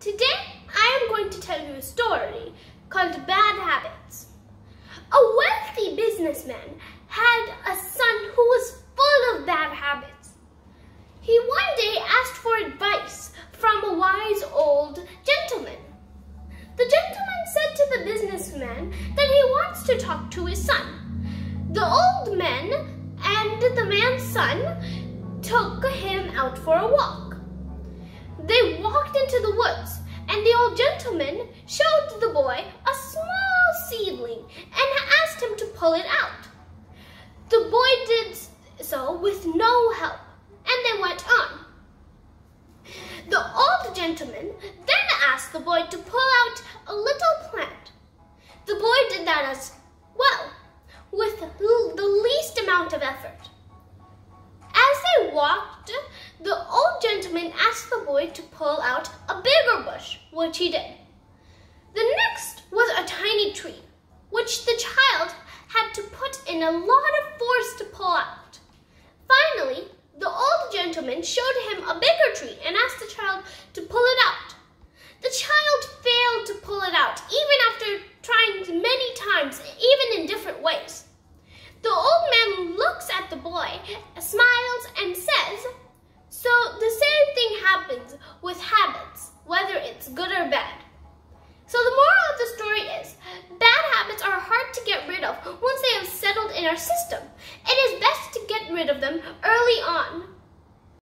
Today I am going to tell you a story called Bad Habits. A wealthy businessman had a son who was full of bad habits. He one day asked for advice from a wise old gentleman. The gentleman said to the businessman that he wants to talk to his son. The old man and the man's son took him out for a walk. They walked into the woods and the old gentleman showed the boy a small seedling and asked him to pull it out. The boy did so with no help, and they went on. The old gentleman then asked the boy to pull out a little plant. The boy did that as well, with the least amount of effort. As they walked, the old gentleman asked the boy to pull out a bigger bush, which he did. The next was a tiny tree, which the child had to put in a lot of force to pull out. Finally, the old gentleman showed him a bigger tree and asked the child to pull it out. The child failed to pull it out, even after trying many times, even in different ways. The old man looks at the boy, smiles, and says, So the same thing happens with habits, whether bad. So the moral of the story is, bad habits are hard to get rid of once they have settled in our system. It is best to get rid of them early on.